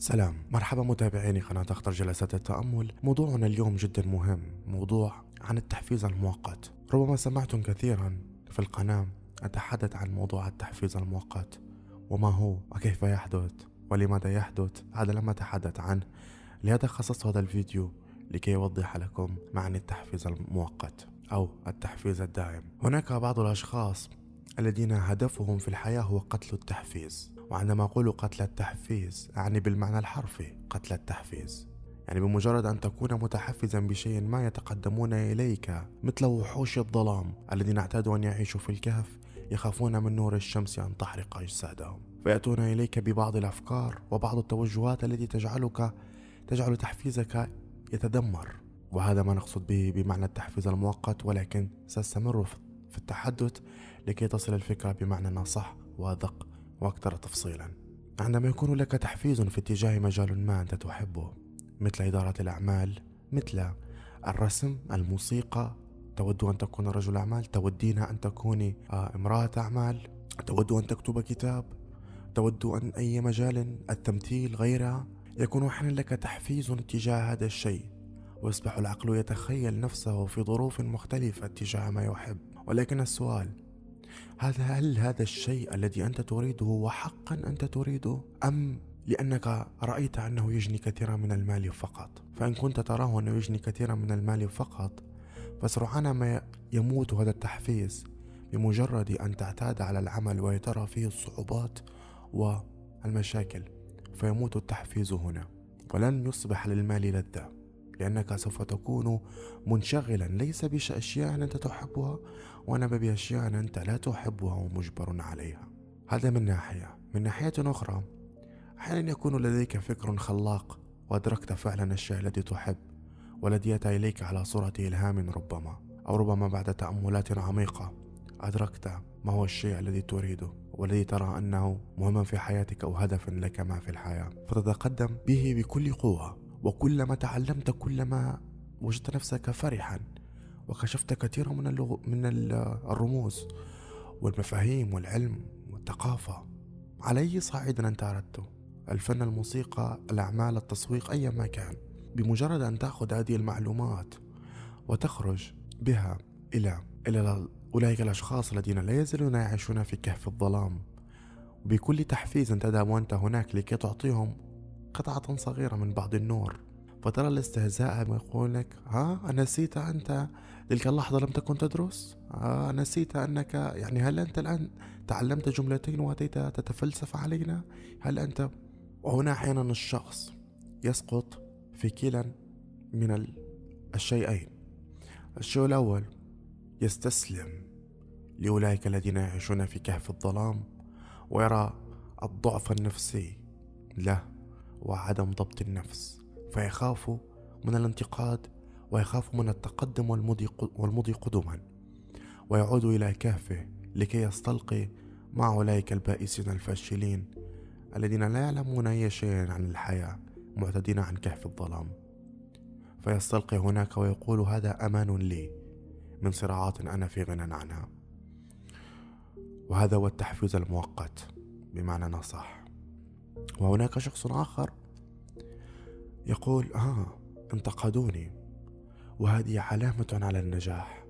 سلام. مرحبا متابعيني قناة أخطر جلسات التأمل. موضوعنا اليوم جدا مهم. موضوع عن التحفيز المؤقت. ربما سمعتم كثيرا في القناة أتحدث عن موضوع التحفيز المؤقت. وما هو؟ وكيف يحدث؟ ولماذا يحدث؟ هذا لم أتحدث عنه. لهذا خصصت هذا الفيديو لكي أوضح لكم معنى التحفيز المؤقت أو التحفيز الدائم. هناك بعض الأشخاص الذين هدفهم في الحياة هو قتل التحفيز. وعندما أقول قتل التحفيز أعني بالمعنى الحرفي قتل التحفيز. يعني بمجرد أن تكون متحفزا بشيء ما يتقدمون إليك مثل وحوش الظلام الذين اعتادوا أن يعيشوا في الكهف يخافون من نور الشمس أن تحرق أجسادهم. فيأتون إليك ببعض الأفكار وبعض التوجهات التي تجعلك تجعل تحفيزك يتدمر. وهذا ما نقصد به بمعنى التحفيز المؤقت ولكن سأستمر في التحدث لكي تصل الفكرة بمعنى صح وأدق وأكثر تفصيلا. عندما يكون لك تحفيز في اتجاه مجال ما أنت تحبه مثل إدارة الأعمال مثل الرسم الموسيقى تود أن تكون رجل أعمال تودين أن تكوني آه، امرأة أعمال تود أن تكتب كتاب تود أن أي مجال التمثيل غيرها يكون أحيانا لك تحفيز اتجاه هذا الشيء. ويصبح العقل يتخيل نفسه في ظروف مختلفة اتجاه ما يحب. ولكن السؤال هذا هل هذا الشيء الذي أنت تريده وحقا أنت تريده؟ أم لأنك رأيت أنه يجني كثيرا من المال فقط؟ فإن كنت تراه أنه يجني كثيرا من المال فقط فسرعان ما يموت هذا التحفيز بمجرد أن تعتاد على العمل ويترى فيه الصعوبات والمشاكل فيموت التحفيز هنا. ولن يصبح للمال لذة. لأنك سوف تكون منشغلا. ليس بأشياء أنت تحبها وإنما بأشياء أنت لا تحبها ومجبر عليها. هذا من ناحية. من ناحية أخرى أحيانا يكون لديك فكر خلاق وأدركت فعلا الشيء الذي تحب والذي أتى إليك على صورة إلهام ربما أو ربما بعد تأملات عميقة. أدركت ما هو الشيء الذي تريده والذي ترى أنه مهما في حياتك أو هدف لك ما في الحياة. فتتقدم به بكل قوة. وكلما تعلمت كلما وجدت نفسك فرحا وكشفت كثيرا من اللغ... من الرموز والمفاهيم والعلم والثقافة. على أي صعيد أنت أردته الفن الموسيقى الأعمال التسويق أيا ما كان بمجرد أن تأخذ هذه المعلومات وتخرج بها إلى إلى أولئك الأشخاص الذين لا يزالون يعيشون في كهف الظلام. بكل تحفيز تذهب أنت هناك لكي تعطيهم قطعة صغيرة من بعض النور. فترى الاستهزاء يقول لك ها نسيت أنت تلك اللحظة لم تكن تدرس؟ ها نسيت أنك يعني هل أنت الآن تعلمت جملتين وأتيت تتفلسف علينا؟ هل أنت وهنا أحيانا الشخص يسقط في كلا من الشيئين. الشيء الأول يستسلم لأولئك الذين يعيشون في كهف الظلام ويرى الضعف النفسي له. وعدم ضبط النفس فيخاف من الانتقاد ويخاف من التقدم والمضي, والمضي قدما ويعود إلى كهفه لكي يستلقي مع أولئك البائسين الفاشلين الذين لا يعلمون أي شيء عن الحياة معتدين عن كهف الظلام. فيستلقي هناك ويقول هذا أمان لي من صراعات أنا في غنى عنها. وهذا هو التحفيز المؤقت بمعنى نصح. وهناك شخص آخر يقول آه انتقدوني وهذه علامة على النجاح.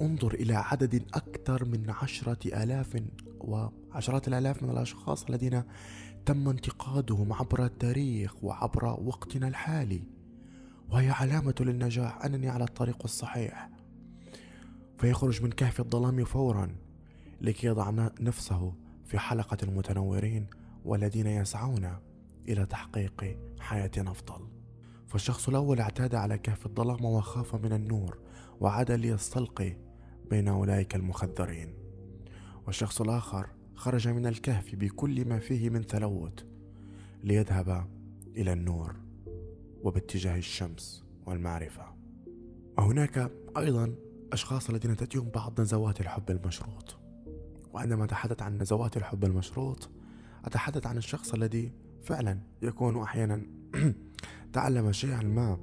انظر إلى عدد أكثر من عشرة آلاف وعشرات الآلاف من الأشخاص الذين تم انتقادهم عبر التاريخ وعبر وقتنا الحالي. وهي علامة للنجاح أنني على الطريق الصحيح. فيخرج من كهف الظلام فورا لكي يضع نفسه في حلقة المتنورين. والذين يسعون إلى تحقيق حياة أفضل. فالشخص الأول اعتاد على كهف الظلام وخاف من النور وعاد ليستلقي بين أولئك المخذرين والشخص الآخر خرج من الكهف بكل ما فيه من تلوث ليذهب إلى النور وباتجاه الشمس والمعرفة. وهناك أيضا أشخاص الذين تأتيهم بعض نزوات الحب المشروط. وعندما أتحدث عن نزوات الحب المشروط أتحدث عن الشخص الذي فعلا يكون أحيانا تعلم شيئا ما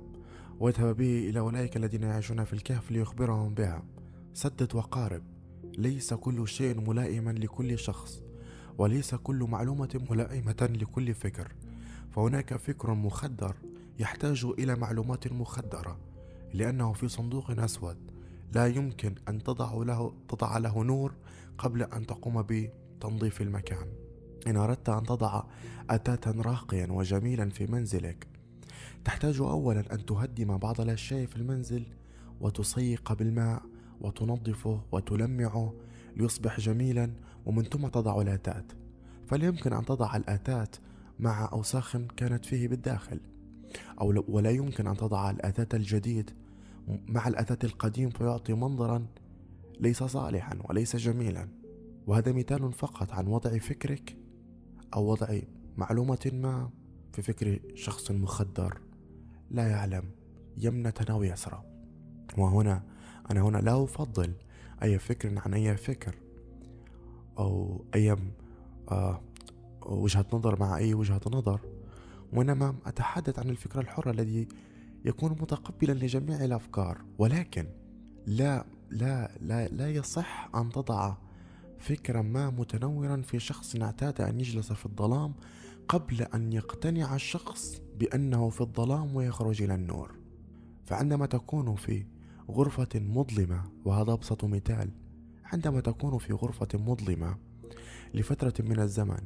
ويذهب به إلى أولئك الذين يعيشون في الكهف ليخبرهم بها. سدد وقارب. ليس كل شيء ملائما لكل شخص وليس كل معلومة ملائمة لكل فكر. فهناك فكر مخدر يحتاج إلى معلومات مخدرة لأنه في صندوق أسود. لا يمكن أن تضع له تضع له نور قبل أن تقوم بتنظيف المكان. إن أردت أن تضع أتاتا راقيا وجميلا في منزلك تحتاج أولا أن تهدم بعض الأشياء في المنزل وتصيق بالماء وتنظفه وتلمعه ليصبح جميلا ومن ثم تضع الآتات. فلا يمكن أن تضع الآتات مع أوساخ كانت فيه بالداخل أو ولا يمكن أن تضع الأتات الجديد مع الأتات القديم فيعطي منظرا ليس صالحا وليس جميلا. وهذا مثال فقط عن وضع فكرك أو وضع معلومة ما في فكر شخص مخدر لا يعلم يمنة أو يسرى. وهنا أنا هنا لا أفضل أي فكر عن أي فكر أو أي آه وجهة نظر مع أي وجهة نظر. وإنما أتحدث عن الفكر الحر الذي يكون متقبلا لجميع الأفكار. ولكن لا لا لا لا يصح أن تضع فكرا ما متنورا في شخص اعتاد أن يجلس في الظلام قبل أن يقتنع الشخص بأنه في الظلام ويخرج إلى النور. فعندما تكون في غرفة مظلمة وهذا أبسط مثال عندما تكون في غرفة مظلمة لفترة من الزمن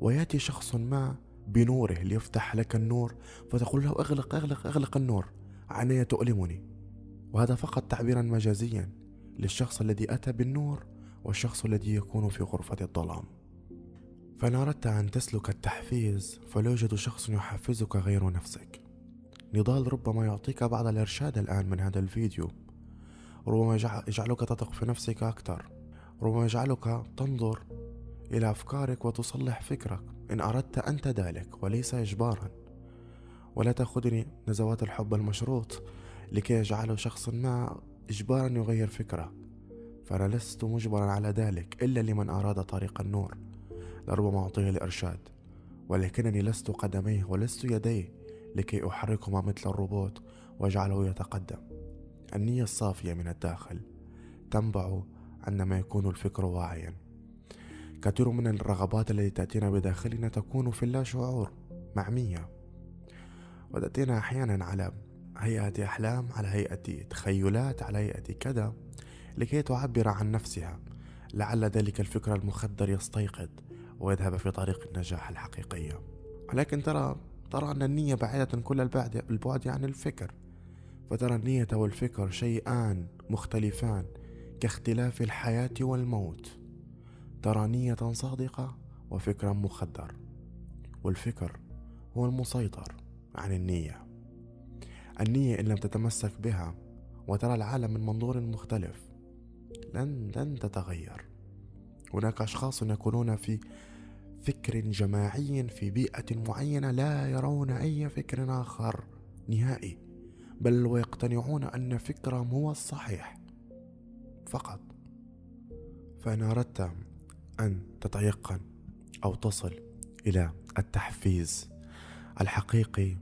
ويأتي شخص ما بنوره ليفتح لك النور فتقول له اغلق اغلق اغلق النور عيني تؤلمني. وهذا فقط تعبيرا مجازيا للشخص الذي أتى بالنور والشخص الذي يكون في غرفة الظلام. فإن أردت أن تسلك التحفيز فلا يوجد شخص يحفزك غير نفسك. نضال ربما يعطيك بعض الإرشاد الآن من هذا الفيديو. ربما يجعلك تثق في نفسك أكثر. ربما يجعلك تنظر إلى أفكارك وتصلح فكرك. إن أردت أنت ذلك وليس إجبارا. ولا تأخذني نزوات الحب المشروط لكي يجعل شخص ما إجبارا يغير فكره. فأنا لست مجبرا على ذلك إلا لمن أراد طريق النور لربما أعطيه الإرشاد ولكنني لست قدميه ولست يديه لكي أحركهما مثل الروبوت وأجعله يتقدم. النية الصافية من الداخل تنبع عندما يكون الفكر واعيا. كثير من الرغبات التي تأتينا بداخلنا تكون في اللاشعور معمية. وتأتينا أحيانا على هيئة أحلام على هيئة تخيلات على هيئة كذا. لكي تعبر عن نفسها. لعل ذلك الفكر المخدر يستيقظ ويذهب في طريق النجاح الحقيقية ولكن ترى ترى أن النية بعيدة كل البعد البعد عن الفكر. فترى النية والفكر شيئان مختلفان كاختلاف الحياة والموت. ترى نية صادقة وفكرا مخدر. والفكر هو المسيطر عن النية. النية إن لم تتمسك بها وترى العالم من منظور مختلف. لن لن تتغير. هناك أشخاص يكونون في فكر جماعي في بيئة معينة لا يرون أي فكر آخر نهائي بل ويقتنعون أن فكرهم هو الصحيح. فقط فإن أردت أن تتيقن أو تصل إلى التحفيز الحقيقي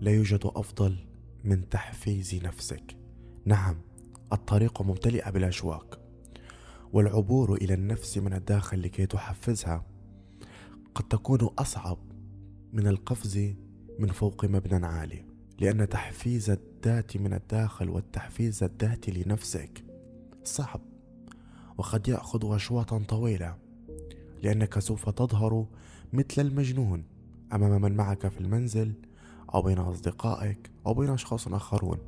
لا يوجد أفضل من تحفيز نفسك. نعم الطريق ممتلئة بالأشواك والعبور إلى النفس من الداخل لكي تحفزها. قد تكون أصعب من القفز من فوق مبنى عالي لأن تحفيز الذات من الداخل والتحفيز الذاتي لنفسك صعب وقد يأخذ أشواطا طويلة لأنك سوف تظهر مثل المجنون أمام من معك في المنزل أو بين أصدقائك أو بين أشخاص آخرون.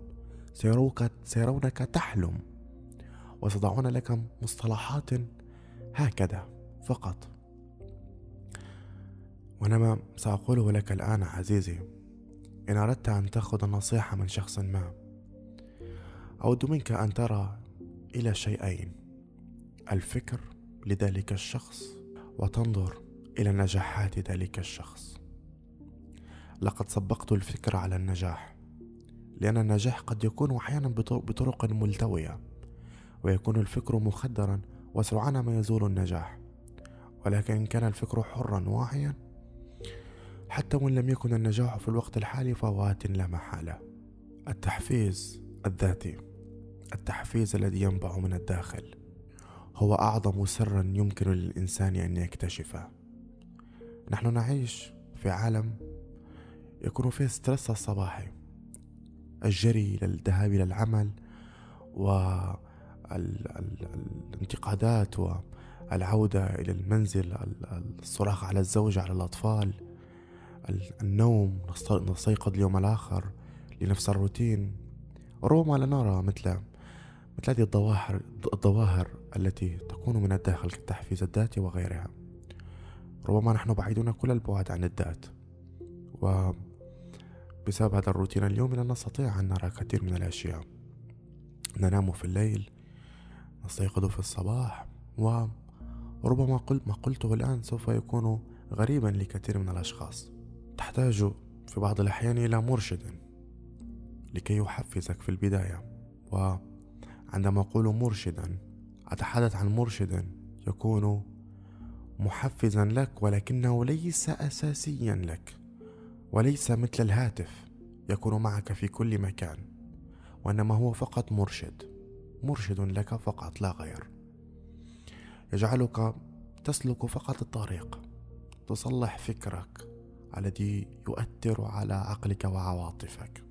سيروك سيرونك تحلم وسيضعون لك مصطلحات هكذا فقط. وإنما سأقوله لك الآن عزيزي إن أردت أن تأخذ نصيحة من شخص ما أود منك أن ترى إلى شيئين الفكر لذلك الشخص وتنظر إلى نجاحات ذلك الشخص. لقد سبقت الفكرة على النجاح لأن النجاح قد يكون أحيانا بطرق ملتوية. ويكون الفكر مخدرا وسرعان ما يزول النجاح. ولكن إن كان الفكر حرا واعيا حتى وإن لم يكن النجاح في الوقت الحالي فهو آت لا محالة. التحفيز الذاتي التحفيز الذي ينبع من الداخل هو أعظم سر يمكن للإنسان أن يكتشفه. نحن نعيش في عالم يكون فيه ستريس الصباحي الجري للذهاب إلى العمل والانتقادات والعودة إلى المنزل الصراخ على الزوجة على الأطفال النوم نستيقظ اليوم الآخر لنفس الروتين. ربما لا نرى مثل مثل هذه الظواهر الظواهر التي تكون من الداخل كالتحفيز الذاتي وغيرها ربما نحن بعيدون كل البعد عن الذات. وبسبب هذا الروتين اليومي لا نستطيع أن نرى كثير من الأشياء. ننام في الليل نستيقظ في الصباح. وربما قلت ما قلته الآن سوف يكون غريبا لكثير من الأشخاص. تحتاج في بعض الأحيان إلى مرشد لكي يحفزك في البداية. وعندما أقول مرشدا أتحدث عن مرشد يكون محفزا لك ولكنه ليس أساسيا لك وليس مثل الهاتف يكون معك في كل مكان وإنما هو فقط مرشد. مرشد لك فقط لا غير. يجعلك تسلك فقط الطريق. تصلح فكرك الذي يؤثر على عقلك وعواطفك.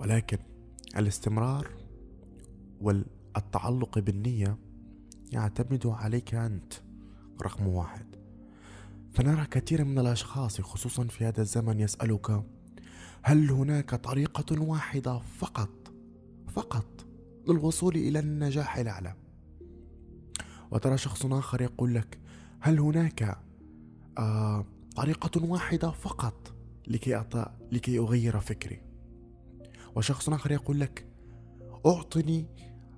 ولكن الاستمرار والتعلق بالنية يعتمد عليك أنت رقم واحد. فنرى كثير من الأشخاص خصوصا في هذا الزمن يسألك هل هناك طريقة واحدة فقط فقط للوصول إلى النجاح الأعلى. وترى شخص آخر يقول لك هل هناك آه طريقة واحدة فقط لكي أط... لكي أغير فكري؟ وشخص آخر يقول لك أعطني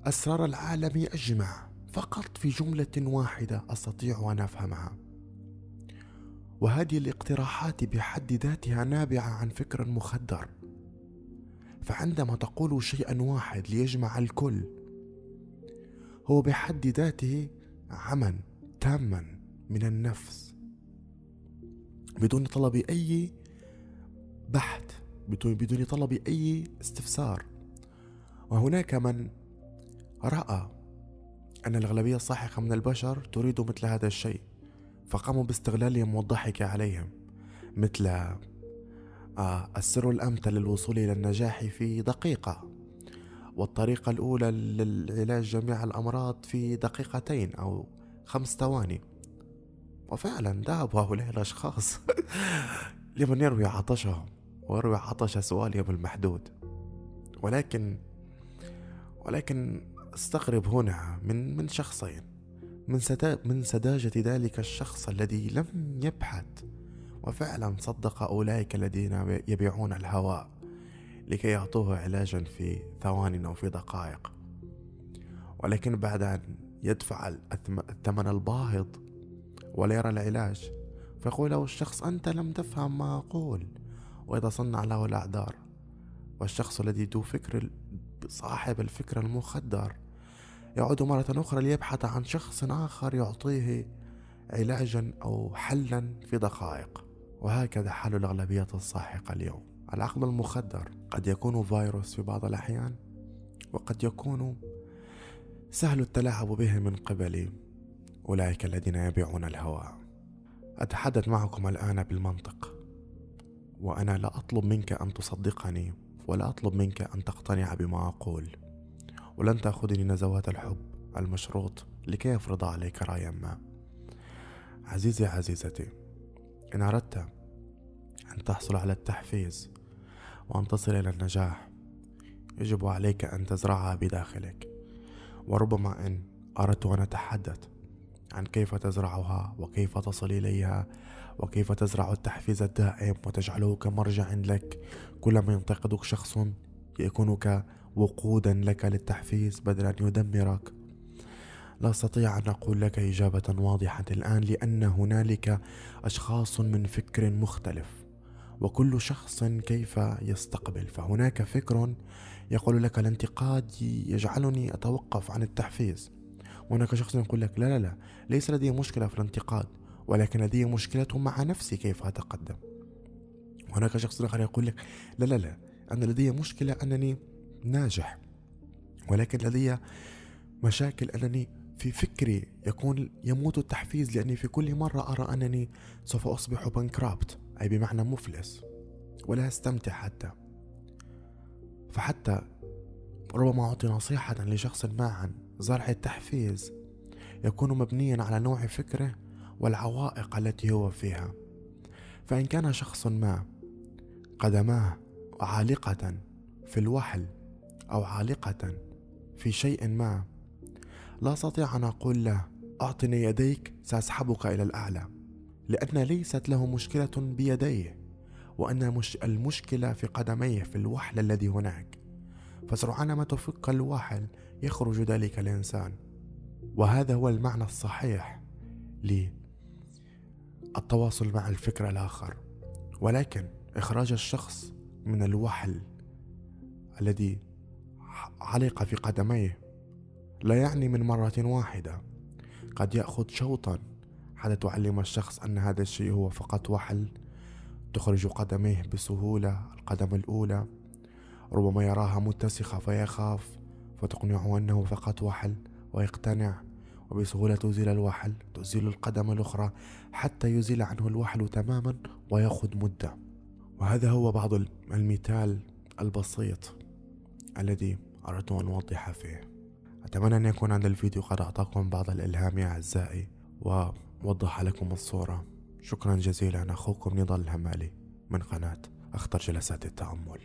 أسرار العالم أجمع فقط في جملة واحدة أستطيع أن أفهمها. وهذه الاقتراحات بحد ذاتها نابعة عن فكر مخدر. فعندما تقول شيئا واحد ليجمع الكل هو بحد ذاته عمى تاما من النفس. بدون طلب أي بحث بدون طلب أي استفسار. وهناك من رأى أن الأغلبية الساحقة من البشر تريد مثل هذا الشيء فقاموا باستغلالهم والضحك عليهم مثل آه السر الأمثل للوصول إلى النجاح في دقيقة. والطريقة الأولى للعلاج جميع الأمراض في دقيقتين أو خمس ثواني. وفعلا ذهب هؤلاء الأشخاص لمن يروي عطشهم ويروي عطش سؤالهم المحدود. ولكن ولكن استغرب هنا من من شخصين. من من سذاجة ذلك الشخص الذي لم يبحث وفعلا صدق أولئك الذين يبيعون الهواء لكي يعطوه علاجا في ثوان أو في دقائق. ولكن بعد أن يدفع الثمن الباهظ ولا يرى العلاج فيقول له الشخص أنت لم تفهم ما أقول. ويتصنع له الأعذار والشخص الذي ذو فكر صاحب الفكر المخدر يعود مرة أخرى ليبحث عن شخص آخر يعطيه علاجا أو حلا في دقائق. وهكذا حال الأغلبية الساحقة اليوم. العقل المخدر قد يكون فيروس في بعض الأحيان وقد يكون سهل التلاعب به من قبل أولئك الذين يبيعون الهواء. أتحدث معكم الآن بالمنطق وأنا لا أطلب منك أن تصدقني ولا أطلب منك أن تقتنع بما أقول. ولن تأخذني نزوات الحب المشروط لكي يفرض عليك رأيا ما. عزيزي عزيزتي إن أردت أن تحصل على التحفيز وأن تصل إلى النجاح يجب عليك أن تزرعها بداخلك. وربما إن أردت أن أتحدث عن كيف تزرعها وكيف تصل إليها وكيف تزرع التحفيز الدائم وتجعله كمرجع لك كلما ينتقدك شخص يكون كوقودا لك للتحفيز بدل أن يدمرك. لا أستطيع أن أقول لك إجابة واضحة الآن لأن هنالك أشخاص من فكر مختلف وكل شخص كيف يستقبل؟ فهناك فكر يقول لك الانتقاد يجعلني أتوقف عن التحفيز. وهناك شخص يقول لك لا لا لا ليس لدي مشكلة في الانتقاد ولكن لدي مشكلة مع نفسي كيف أتقدم؟ وهناك شخص آخر يقول لك لا لا لا أنا لدي مشكلة أنني ناجح ولكن لدي مشاكل أنني في فكري يكون يموت التحفيز لأني في كل مرة أرى أنني سوف أصبح بنكرابت أي بمعنى مفلس ولا يستمتع حتى. فحتى ربما أعطي نصيحة لشخص ما عن زرع التحفيز يكون مبنيا على نوع فكره والعوائق التي هو فيها. فإن كان شخص ما قدماه عالقة في الوحل أو عالقة في شيء ما لا أستطيع أن أقول له أعطني يديك سأسحبك إلى الأعلى. لأن ليست له مشكلة بيديه وأن المشكلة في قدميه في الوحل الذي هناك. فسرعان ما تفك الوحل يخرج ذلك الإنسان. وهذا هو المعنى الصحيح للتواصل مع الفكر الآخر. ولكن إخراج الشخص من الوحل الذي علق في قدميه لا يعني من مرة واحدة. قد يأخذ شوطا حتى تعلم الشخص أن هذا الشيء هو فقط وحل. تخرج قدميه بسهولة القدم الأولى. ربما يراها متسخة فيخاف فتقنعه أنه فقط وحل ويقتنع. وبسهولة تزيل الوحل تزيل القدم الأخرى حتى يزيل عنه الوحل تماما ويأخذ مدة. وهذا هو بعض المثال البسيط الذي أردت أن أوضح فيه. أتمنى أن يكون هذا الفيديو قد أعطاكم بعض الإلهام يا أعزائي ووضح لكم الصورة. شكرا جزيلا. أخوكم نضال الهمالي من قناة أخطر جلسات التأمل.